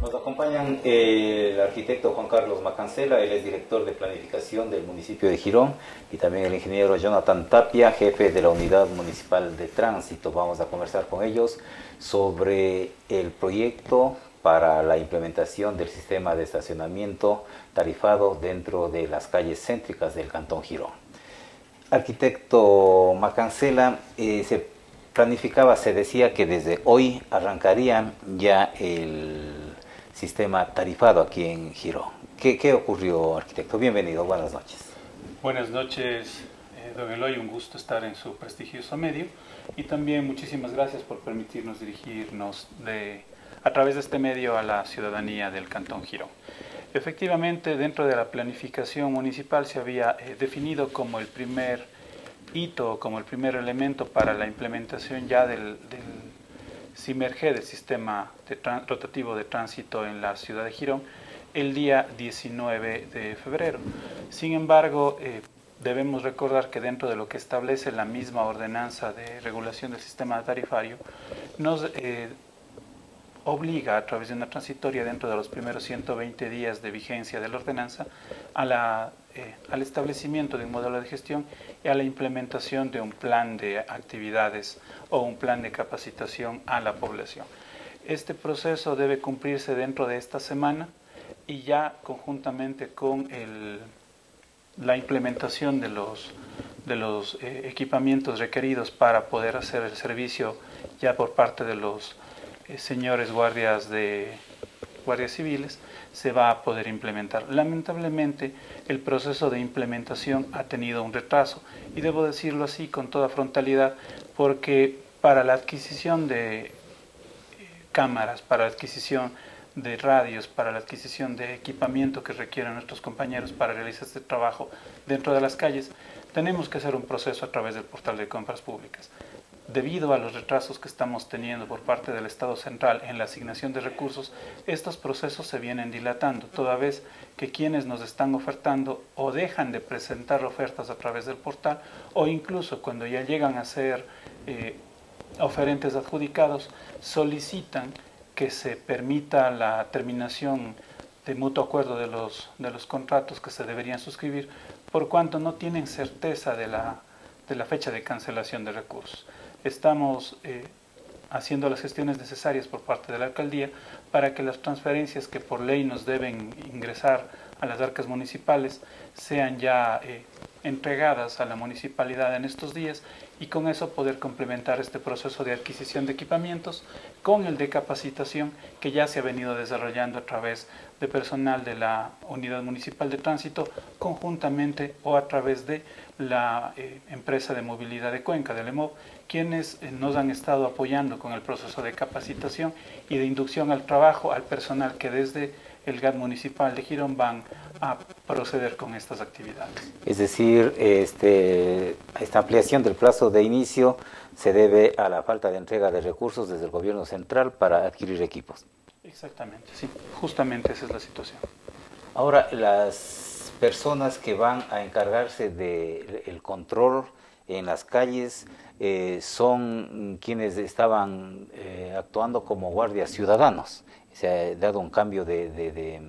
Nos acompañan eh, el arquitecto Juan Carlos Macancela, él es director de planificación del municipio de Girón, y también el ingeniero Jonathan Tapia, jefe de la unidad municipal de tránsito. Vamos a conversar con ellos sobre el proyecto para la implementación del sistema de estacionamiento tarifado dentro de las calles céntricas del Cantón Girón. Arquitecto Macancela, eh, se planificaba, se decía que desde hoy arrancaría ya el sistema tarifado aquí en Girón. ¿Qué, ocurrió, arquitecto? Bienvenido, buenas noches. Buenas noches, eh, don Eloy, un gusto estar en su prestigioso medio y también muchísimas gracias por permitirnos dirigirnos a través de este medio a la ciudadanía del Cantón Girón. Efectivamente, dentro de la planificación municipal se había eh, definido como el primer hito, como el primer elemento para la implementación ya del Simerge del sistema rotativo de tránsito en la ciudad de Girón el día 19 de febrero. Sin embargo, eh, debemos recordar que dentro de lo que establece la misma ordenanza de regulación del sistema tarifario, nos eh, obliga a través de una transitoria dentro de los primeros 120 días de vigencia de la ordenanza a la, eh, al establecimiento de un modelo de gestión y a la implementación de un plan de actividades o un plan de capacitación a la población. Este proceso debe cumplirse dentro de esta semana y ya conjuntamente con la implementación de los, de los eh, equipamientos requeridos para poder hacer el servicio ya por parte de los eh, señores guardias de guardias civiles se va a poder implementar. Lamentablemente el proceso de implementación ha tenido un retraso y debo decirlo así con toda frontalidad porque para la adquisición de eh, cámaras, para la adquisición de radios, para la adquisición de equipamiento que requieren nuestros compañeros para realizar este trabajo dentro de las calles, tenemos que hacer un proceso a través del portal de compras públicas debido a los retrasos que estamos teniendo por parte del Estado central en la asignación de recursos, estos procesos se vienen dilatando, toda vez que quienes nos están ofertando o dejan de presentar ofertas a través del portal o incluso cuando ya llegan a ser eh, oferentes adjudicados, solicitan que se permita la terminación de mutuo acuerdo de los, de los contratos que se deberían suscribir, por cuanto no tienen certeza de la, de la fecha de cancelación de recursos estamos eh, haciendo las gestiones necesarias por parte de la alcaldía para que las transferencias que por ley nos deben ingresar a las arcas municipales sean ya eh, entregadas a la municipalidad en estos días y con eso poder complementar este proceso de adquisición de equipamientos con el de capacitación que ya se ha venido desarrollando a través de personal de la Unidad Municipal de Tránsito conjuntamente o a través de la eh, empresa de movilidad de Cuenca, del EMOV, quienes eh, nos han estado apoyando con el proceso de capacitación y de inducción al trabajo al personal que desde el GAT municipal de Girón van a proceder con estas actividades. Es decir, este, esta ampliación del plazo de inicio se debe a la falta de entrega de recursos desde el gobierno central para adquirir equipos. Exactamente, sí, justamente esa es la situación. Ahora, las personas que van a encargarse del control en las calles eh, son quienes estaban eh, actuando como guardias ciudadanos. Se ha dado un cambio de,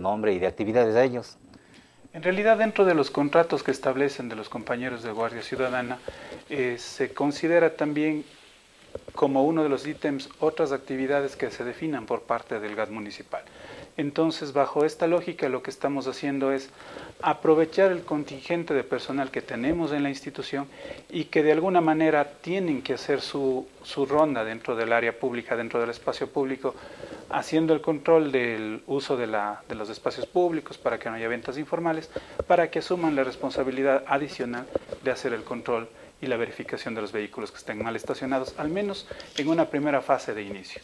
nombre y de actividades a ellos. En realidad, dentro de los contratos que establecen de los compañeros de Guardia Ciudadana, eh, se considera también como uno de los ítems otras actividades que se definan por parte del GAT municipal. Entonces, bajo esta lógica, lo que estamos haciendo es aprovechar el contingente de personal que tenemos en la institución y que de alguna manera tienen que hacer su, ronda dentro del área pública, dentro del espacio público, haciendo el control del uso de, de los espacios públicos para que no haya ventas informales, para que asuman la responsabilidad adicional de hacer el control y la verificación de los vehículos que estén mal estacionados, al menos en una primera fase de inicio.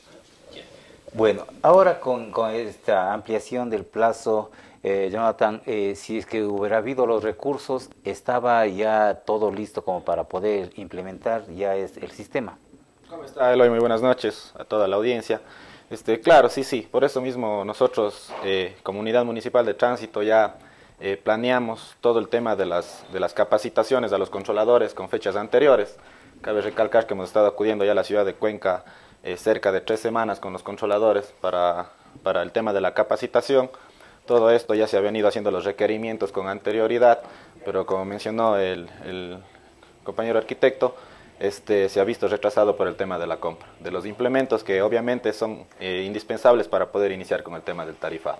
Bueno, ahora con, esta ampliación del plazo, eh, Jonathan, eh, si es que hubiera habido los recursos, estaba ya todo listo como para poder implementar ya es el sistema. ¿Cómo está Eloy? Muy buenas noches a toda la audiencia. Este, claro, sí, sí, por eso mismo nosotros, eh, Comunidad Municipal de Tránsito, ya planeamos todo el tema de las, de las capacitaciones a los controladores con fechas anteriores. Cabe recalcar que hemos estado acudiendo ya a la ciudad de Cuenca eh, cerca de tres semanas con los controladores para, para el tema de la capacitación. Todo esto ya se ha venido haciendo los requerimientos con anterioridad, pero como mencionó el, compañero arquitecto, este, se ha visto retrasado por el tema de la compra, de los implementos que obviamente son eh, indispensables para poder iniciar con el tema del tarifado.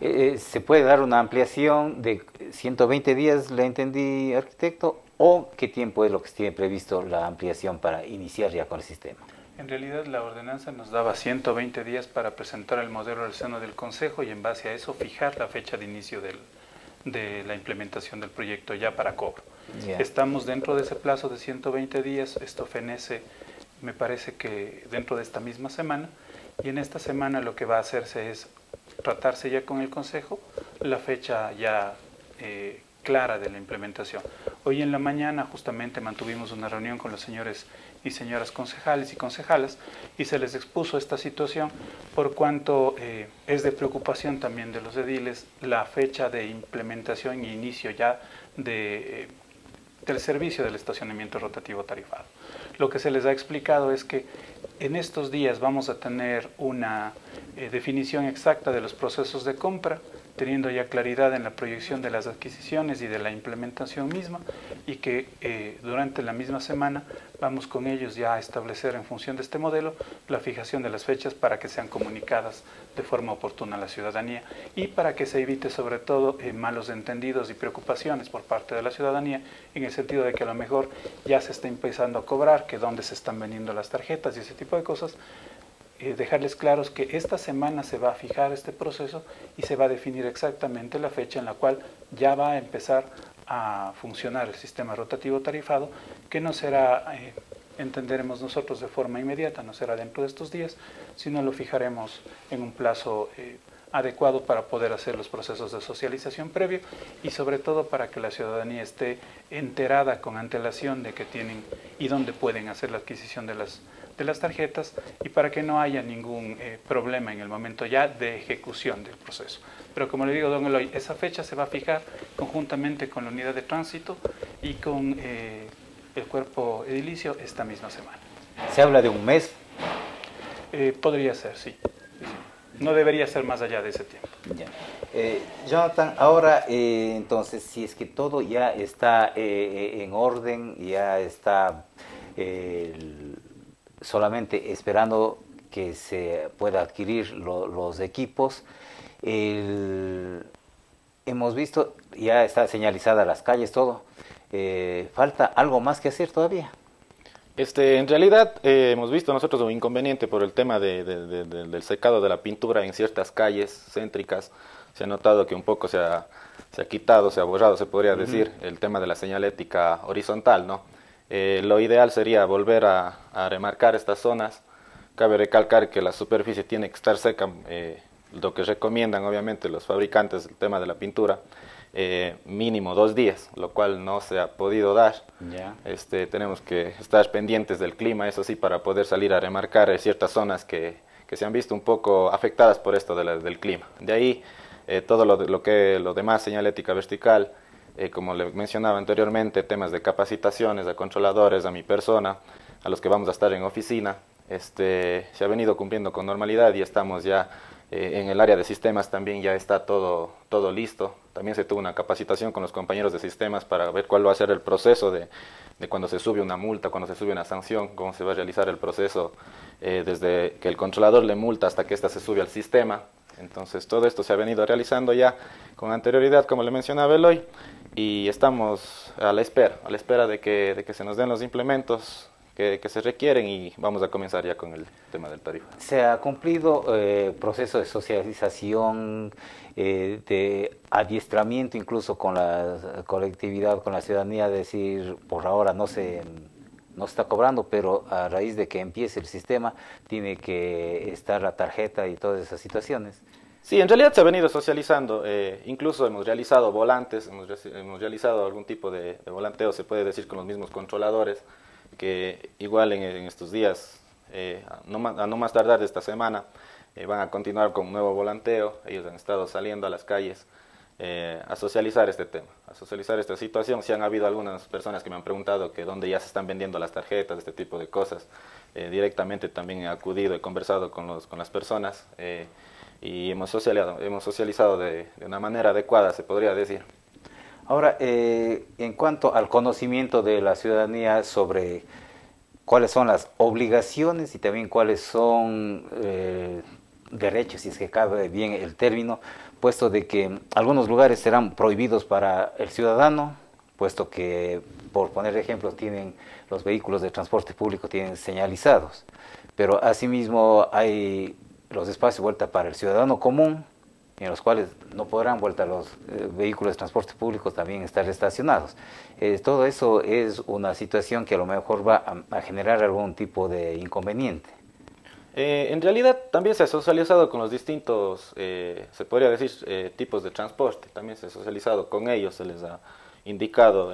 Eh, eh, ¿Se puede dar una ampliación de 120 días, le entendí, arquitecto, o qué tiempo es lo que tiene previsto la ampliación para iniciar ya con el sistema? En realidad la ordenanza nos daba 120 días para presentar el modelo al seno del Consejo y en base a eso fijar la fecha de inicio del, de la implementación del proyecto ya para cobro. Estamos dentro de ese plazo de 120 días, esto fenece, me parece que dentro de esta misma semana, y en esta semana lo que va a hacerse es tratarse ya con el Consejo la fecha ya eh, clara de la implementación. Hoy en la mañana justamente mantuvimos una reunión con los señores y señoras concejales y concejalas y se les expuso esta situación por cuanto eh, es de preocupación también de los ediles la fecha de implementación e inicio ya de, eh, del servicio del estacionamiento rotativo tarifado. Lo que se les ha explicado es que en estos días vamos a tener una eh, definición exacta de los procesos de compra, teniendo ya claridad en la proyección de las adquisiciones y de la implementación misma y que eh, durante la misma semana vamos con ellos ya a establecer en función de este modelo la fijación de las fechas para que sean comunicadas de forma oportuna a la ciudadanía y para que se evite sobre todo eh, malos entendidos y preocupaciones por parte de la ciudadanía en el sentido de que a lo mejor ya se está empezando a cobrar, que dónde se están vendiendo las tarjetas y ese tipo de cosas, eh, dejarles claros que esta semana se va a fijar este proceso y se va a definir exactamente la fecha en la cual ya va a empezar a funcionar el sistema rotativo tarifado, que no será, eh, entenderemos nosotros de forma inmediata, no será dentro de estos días, sino lo fijaremos en un plazo eh, adecuado para poder hacer los procesos de socialización previo y sobre todo para que la ciudadanía esté enterada con antelación de que tienen y dónde pueden hacer la adquisición de las de las tarjetas y para que no haya ningún eh, problema en el momento ya de ejecución del proceso. Pero como le digo, don Eloy, esa fecha se va a fijar conjuntamente con la unidad de tránsito y con eh, el cuerpo edilicio esta misma semana. ¿Se habla de un mes? Eh, podría ser, sí. No debería ser más allá de ese tiempo. Jonathan, ahora entonces, si es que todo ya está en orden, ya está solamente esperando que se pueda adquirir los equipos. hemos visto, ya está señalizada las calles, todo. Eh, ¿Falta algo más que hacer todavía? Este, en realidad eh, hemos visto nosotros un inconveniente por el tema del secado de la pintura en ciertas calles céntricas. Se ha notado que un poco se ha, se ha quitado, se ha borrado, se podría decir, el tema de la señalética horizontal, ¿no? Eh, lo ideal sería volver a, remarcar estas zonas. Cabe recalcar que la superficie tiene que estar seca, eh, lo que recomiendan obviamente los fabricantes el tema de la pintura, eh, mínimo dos días, lo cual no se ha podido dar. Este, tenemos que estar pendientes del clima, eso sí, para poder salir a remarcar ciertas zonas que, que se han visto un poco afectadas por esto del clima. De ahí todo lo, lo, que, lo demás, señalética vertical, eh, como le mencionaba anteriormente, temas de capacitaciones a controladores, a mi persona, a los que vamos a estar en oficina. Este, se ha venido cumpliendo con normalidad y estamos ya eh, en el área de sistemas también ya está todo, todo listo. También se tuvo una capacitación con los compañeros de sistemas para ver cuál va a ser el proceso de, de cuando se sube una multa, cuando se sube una sanción, cómo se va a realizar el proceso eh, desde que el controlador le multa hasta que ésta se sube al sistema. Entonces todo esto se ha venido realizando ya con anterioridad, como le mencionaba Eloy y estamos a la espera, a la espera de que, de que se nos den los implementos que, que, se requieren y vamos a comenzar ya con el tema del tarifa. ¿Se ha cumplido eh, proceso de socialización, eh, de adiestramiento incluso con la colectividad, con la ciudadanía, decir, por ahora no se, no está cobrando, pero a raíz de que empiece el sistema tiene que estar la tarjeta y todas esas situaciones? Sí, en realidad se ha venido socializando, eh, incluso hemos realizado volantes, hemos, hemos realizado algún tipo de, volanteo, se puede decir, con los mismos controladores, que igual en, estos días, eh, no a no más tardar de esta semana, eh, van a continuar con un nuevo volanteo, ellos han estado saliendo a las calles a socializar este tema, a socializar esta situación. Si han habido algunas personas que me han preguntado que dónde ya se están vendiendo las tarjetas, este tipo de cosas, directamente también he acudido, he conversado con, los, con las personas y hemos socializado, hemos socializado de, una manera adecuada, se podría decir. Ahora, en cuanto al conocimiento de la ciudadanía sobre cuáles son las obligaciones y también cuáles son derechos, si es que cabe bien el término, puesto de que algunos lugares serán prohibidos para el ciudadano, puesto que, por poner ejemplos, tienen los vehículos de transporte público tienen señalizados, pero asimismo hay los espacios de vuelta para el ciudadano común, en los cuales no podrán vuelta los eh, vehículos de transporte público también estar estacionados. Eh, todo eso es una situación que a lo mejor va a generar algún tipo de inconveniente. Eh, en realidad también se ha socializado con los distintos, eh, se podría decir, eh, tipos de transporte. También se ha socializado con ellos, se les ha indicado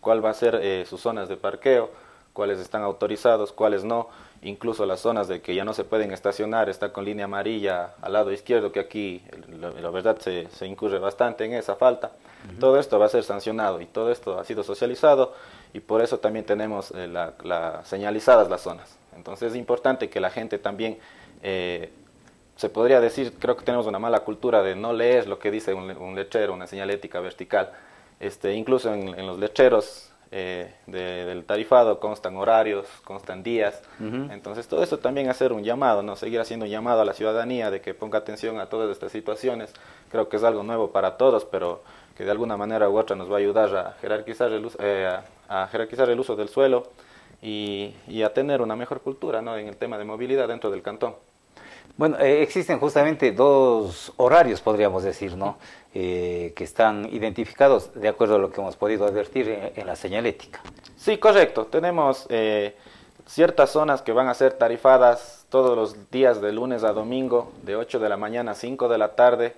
cuál va a ser sus zonas de parqueo, cuáles están autorizados, cuáles no. Incluso las zonas de que ya no se pueden estacionar, está con línea amarilla al lado izquierdo, que aquí la, verdad se, se, incurre bastante en esa falta. Todo esto va a ser sancionado y todo esto ha sido socializado y por eso también tenemos la, señalizadas las zonas. Entonces es importante que la gente también, eh, se podría decir, creo que tenemos una mala cultura de no leer lo que dice un, lechero, una señalética vertical. Este, incluso en, los lecheros eh, del tarifado constan horarios, constan días. Entonces todo eso también hacer un llamado, no seguir haciendo un llamado a la ciudadanía de que ponga atención a todas estas situaciones. Creo que es algo nuevo para todos, pero que de alguna manera u otra nos va a ayudar a jerarquizar el, eh, a jerarquizar el uso del suelo y, a tener una mejor cultura ¿no? en el tema de movilidad dentro del cantón. Bueno, eh, existen justamente dos horarios, podríamos decir, ¿no? Eh, que están identificados de acuerdo a lo que hemos podido advertir en, la señalética. Sí, correcto. Tenemos eh, ciertas zonas que van a ser tarifadas todos los días de lunes a domingo, de 8 de la mañana a 5 de la tarde,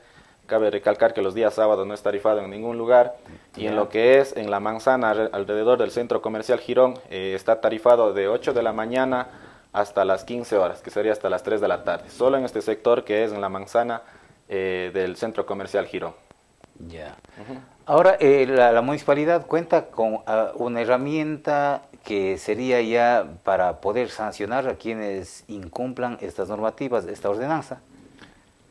Cabe recalcar que los días sábados no es tarifado en ningún lugar y en lo que es en la manzana alrededor del centro comercial Girón está tarifado de 8 de la mañana hasta las 15 horas, que sería hasta las 3 de la tarde. Solo en este sector que es en la manzana eh, del centro comercial Girón. Ya. Ahora, eh, la, municipalidad cuenta con ah, una herramienta que sería ya para poder sancionar a quienes incumplan estas normativas, esta ordenanza.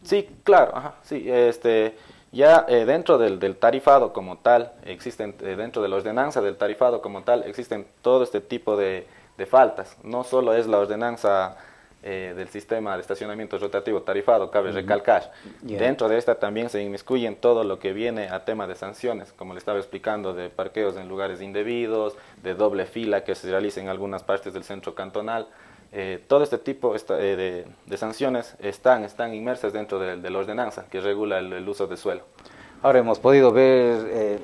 Sí, claro, ajá, sí, este, ya eh, dentro del, del, tarifado como tal, existen, eh, dentro de la ordenanza del tarifado como tal, existen todo este tipo de, de faltas. No solo es la ordenanza eh, del sistema de estacionamiento rotativo tarifado, cabe recalcar. Dentro de esta también se inmiscuyen todo lo que viene a tema de sanciones, como le estaba explicando, de parqueos en lugares indebidos, de doble fila que se realiza en algunas partes del centro cantonal. Eh, todo este tipo eh, de, sanciones están, están inmersas dentro de, la ordenanza que regula el, uso de suelo. Ahora hemos podido ver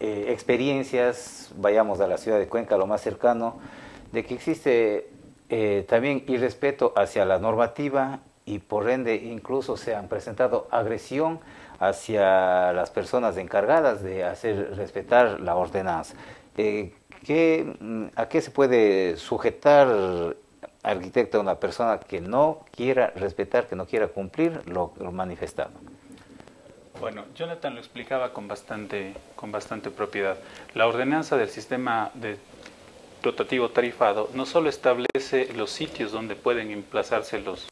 experiencias, vayamos a la ciudad de Cuenca, lo más cercano, de que existe también irrespeto hacia la normativa y por ende incluso se han presentado agresión hacia las personas encargadas de hacer respetar la ordenanza. ¿A qué se puede sujetar arquitecto una persona que no quiera respetar, que no quiera cumplir lo, manifestado. Bueno, Jonathan lo explicaba con bastante, con bastante propiedad. La ordenanza del sistema de rotativo tarifado no solo establece los sitios donde pueden emplazarse los,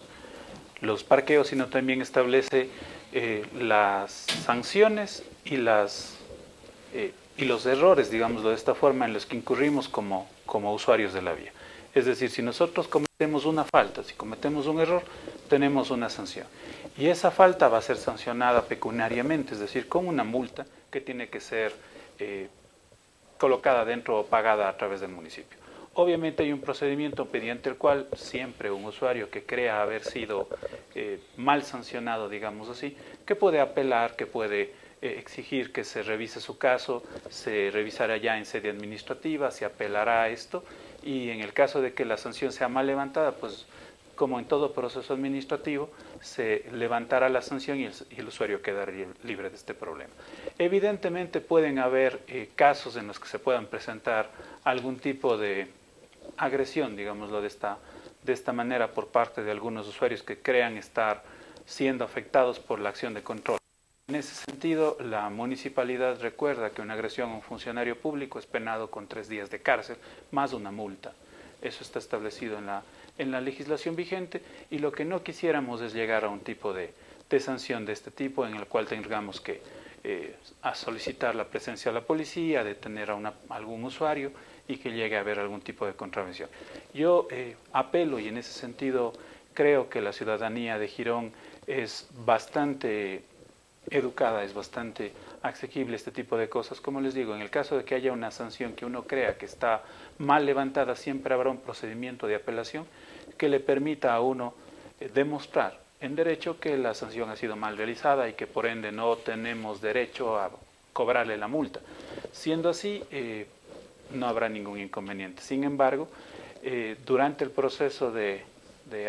los parqueos, sino también establece eh, las sanciones y, las, eh, y los errores, digámoslo de esta forma, en los que incurrimos como, como usuarios de la vía. Es decir, si nosotros cometemos una falta, si cometemos un error, tenemos una sanción. Y esa falta va a ser sancionada pecuniariamente, es decir, con una multa que tiene que ser eh, colocada dentro o pagada a través del municipio. Obviamente hay un procedimiento mediante el cual siempre un usuario que crea haber sido eh, mal sancionado, digamos así, que puede apelar, que puede eh, exigir que se revise su caso, se revisará ya en sede administrativa, se apelará a esto y en el caso de que la sanción sea mal levantada, pues como en todo proceso administrativo, se levantará la sanción y el, usuario quedaría libre de este problema. Evidentemente pueden haber eh, casos en los que se puedan presentar algún tipo de agresión, digámoslo de esta, de esta manera, por parte de algunos usuarios que crean estar siendo afectados por la acción de control. En ese sentido, la municipalidad recuerda que una agresión a un funcionario público es penado con tres días de cárcel más una multa. eso está establecido en la, en la legislación vigente y lo que no quisiéramos es llegar a un tipo de, sanción de este tipo en el cual tengamos que eh, solicitar la presencia de la policía, detener a, algún usuario y que llegue a haber algún tipo de contravención. Yo eh, apelo y en ese sentido creo que la ciudadanía de Girón es bastante educada, es bastante asequible este tipo de cosas. Como les digo, en el caso de que haya una sanción que uno crea que está mal levantada, siempre habrá un procedimiento de apelación que le permita a uno eh, demostrar en derecho que la sanción ha sido mal realizada y que por ende no tenemos derecho a cobrarle la multa. Siendo así, eh, no habrá ningún inconveniente. Sin embargo, eh, durante el proceso de,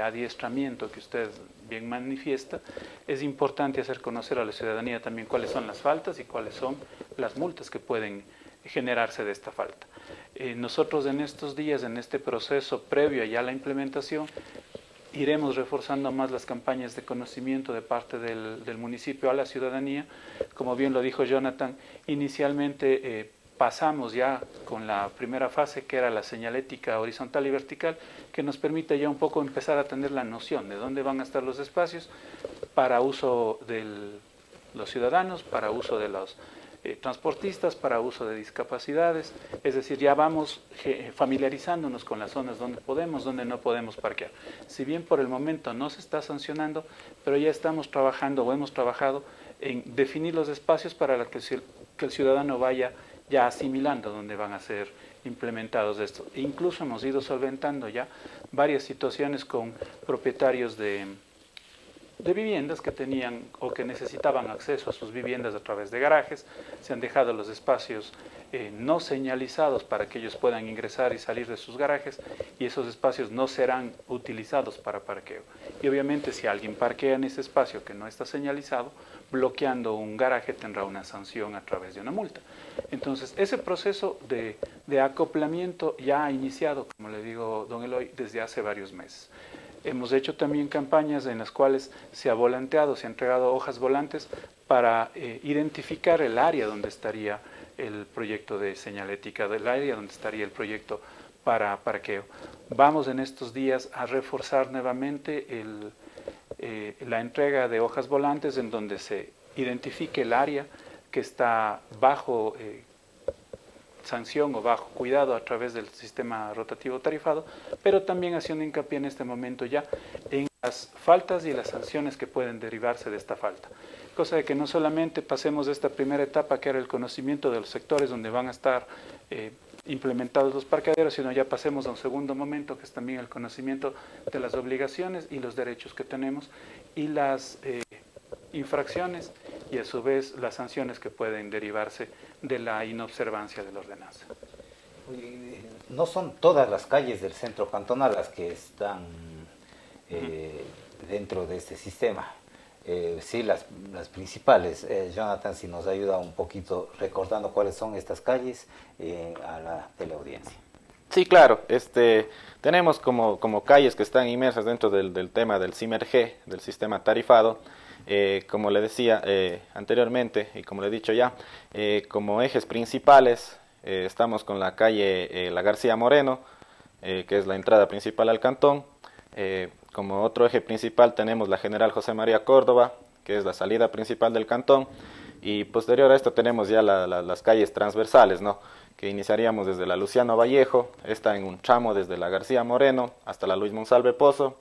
adiestramiento que usted bien manifiesta, es importante hacer conocer a la ciudadanía también cuáles son las faltas y cuáles son las multas que pueden generarse de esta falta. Eh, nosotros en estos días, en este proceso previo ya a la implementación, iremos reforzando más las campañas de conocimiento de parte del, municipio a la ciudadanía. Como bien lo dijo Jonathan, inicialmente eh, pasamos ya con la primera fase, que era la señalética horizontal y vertical, que nos permite ya un poco empezar a tener la noción de dónde van a estar los espacios para uso de los ciudadanos, para uso de los eh, transportistas para uso de discapacidades, es decir, ya vamos familiarizándonos con las zonas donde podemos, donde no podemos parquear. Si bien por el momento no se está sancionando, pero ya estamos trabajando o hemos trabajado en definir los espacios para que el ciudadano vaya ya asimilando dónde van a ser implementados esto. E incluso hemos ido solventando ya varias situaciones con propietarios de, de viviendas que tenían o que necesitaban acceso a sus viviendas a través de garajes. Se han dejado los espacios eh, no señalizados para que ellos puedan ingresar y salir de sus garajes y esos espacios no serán utilizados para parqueo. Y obviamente si alguien parquea en ese espacio que no está señalizado, bloqueando un garaje tendrá una sanción a través de una multa. Entonces, ese proceso de, de acoplamiento ya ha iniciado, como le digo don Eloy, desde hace varios meses. Hemos hecho también campañas en las cuales se ha volanteado, se ha entregado hojas volantes para eh, identificar el área donde estaría el proyecto de señalética, del área donde estaría el proyecto para parqueo. Vamos en estos días a reforzar nuevamente eh, la entrega de hojas volantes en donde se identifique el área que está bajo eh, sanción o bajo cuidado a través del sistema rotativo tarifado, pero también haciendo hincapié en este momento ya en las faltas y las sanciones que pueden derivarse de esta falta. Cosa de que no solamente pasemos de esta primera etapa, que era el conocimiento de los sectores donde van a estar eh, implementados los parqueaderos, sino ya pasemos a un segundo momento, que es también el conocimiento de las obligaciones y los derechos que tenemos y las eh, infracciones y a su vez las sanciones que pueden derivarse de la inobservancia de la ordenanza. No son todas las calles del centro cantonal las que están eh, dentro de este sistema. Eh, sí, las, las principales. Eh, Jonathan, si nos ayuda un poquito recordando cuáles son estas calles a la teleaudiencia. Sí, claro. Este, tenemos como, como calles que están inmersas dentro del, tema del CIMERG, del sistema tarifado. Eh, como le decía eh, anteriormente y como le he dicho ya, eh, como ejes principales estamos con la calle La García Moreno, que es la entrada principal al cantón. Como otro eje principal tenemos la General José María Córdoba, que es la salida principal del cantón. Y posterior a esto tenemos ya las calles transversales, ¿no? que iniciaríamos desde la Luciano Vallejo, está en un tramo desde la García Moreno hasta la Luis Monsalve Pozo.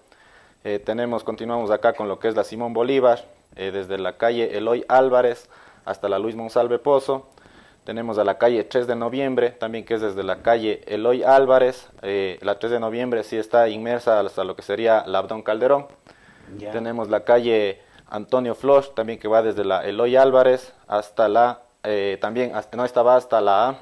tenemos, continuamos acá con lo que es la Simón Bolívar, eh, desde la calle Eloy Álvarez hasta la Luis Monsalve Pozo. Tenemos a la calle 3 de noviembre, también que es desde la calle Eloy Álvarez. Eh, la 3 de noviembre sí está inmersa hasta lo que sería la Abdón Calderón. Tenemos la calle Antonio Floch, también que va desde la Eloy Álvarez hasta la, eh, también, hasta, no, estaba hasta la,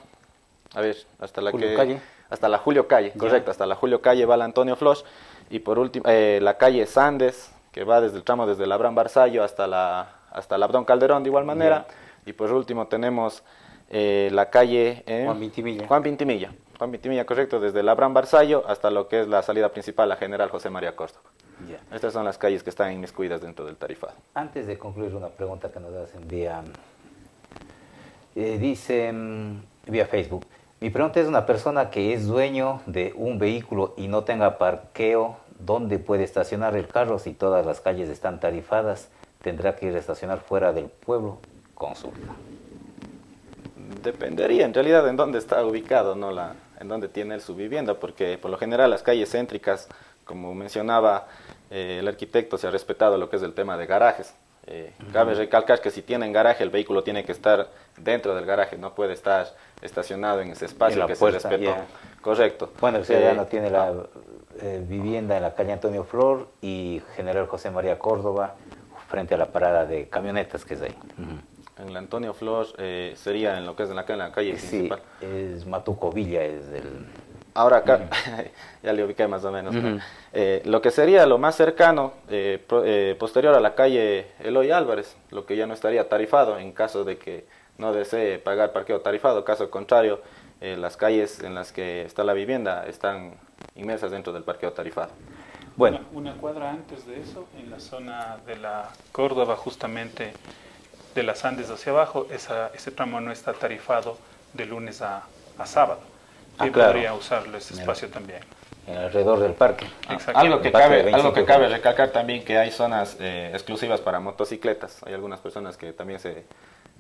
a ver, hasta la Julio Calle. Hasta la Julio Calle, correcto, hasta la Julio Calle va la Antonio Floch. Y por último, la calle Sandes, que va desde el tramo desde el Abraham Barzallo hasta la hasta el Abdón Calderón de igual manera. Y por último tenemos eh, la calle eh, Juan Vintimilla. Juan Vintimilla. Juan Vintimilla, correcto, desde el Abraham Barzallo hasta lo que es la salida principal, la General José María Córdoba. Estas son las calles que están inmiscuidas dentro del tarifado. Antes de concluir, una pregunta que nos hacen vía, eh, dice vía Facebook, Mi pregunta es una persona que es dueño de un vehículo y no tenga parqueo, ¿dónde puede estacionar el carro si todas las calles están tarifadas? ¿Tendrá que ir a estacionar fuera del pueblo? Consulta. Dependería en realidad en dónde está ubicado, no la, en dónde tiene su vivienda, porque por lo general las calles céntricas, como mencionaba eh, el arquitecto, se ha respetado lo que es el tema de garajes. Eh, cabe recalcar que si tienen garaje, el vehículo tiene que estar dentro del garaje, no puede estar estacionado en ese espacio que se respetó. Correcto. Bueno, el ciudadano eh, tiene la ah. vivienda en la calle Antonio Flor y General José María Córdoba, frente a la parada de camionetas que es ahí. En la Antonio Flor sería en lo que es en la, calle principal. es Matuco Villa, es del Ahora acá, ya le ubiqué más o menos. Eh, lo que sería lo más cercano, eh, eh, posterior a la calle Eloy Álvarez, lo que ya no estaría tarifado en caso de que no desee pagar parqueo tarifado. Caso contrario, las calles en las que está la vivienda están inmersas dentro del parqueo tarifado. Bueno. Una, cuadra antes de eso, en la zona de la Córdoba, justamente de las Andes hacia abajo, esa, ese tramo no está tarifado de lunes a sábado ah, podría usarlo ese espacio también. En alrededor del parque. algo que, cabe, algo que cabe recalcar también que hay zonas eh, exclusivas para motocicletas. Hay algunas personas que también se,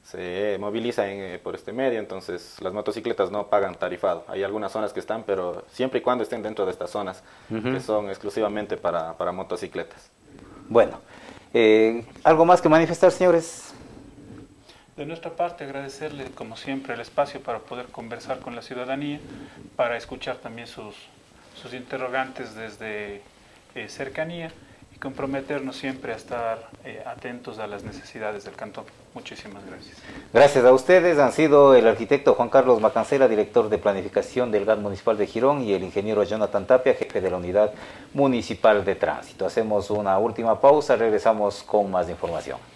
se movilizan eh, por este medio, entonces las motocicletas no pagan tarifado. Hay algunas zonas que están, pero siempre y cuando estén dentro de estas zonas, que son exclusivamente para, para motocicletas. Bueno, eh, ¿algo más que manifestar, señores? De nuestra parte, agradecerle, como siempre, el espacio para poder conversar con la ciudadanía, para escuchar también sus, sus interrogantes desde eh, cercanía y comprometernos siempre a estar eh, atentos a las necesidades del cantón. Muchísimas gracias. Gracias a ustedes. Han sido el arquitecto Juan Carlos Macancera, director de planificación del GAT Municipal de Girón, y el ingeniero Jonathan Tapia, jefe de la Unidad Municipal de Tránsito. Hacemos una última pausa, regresamos con más información.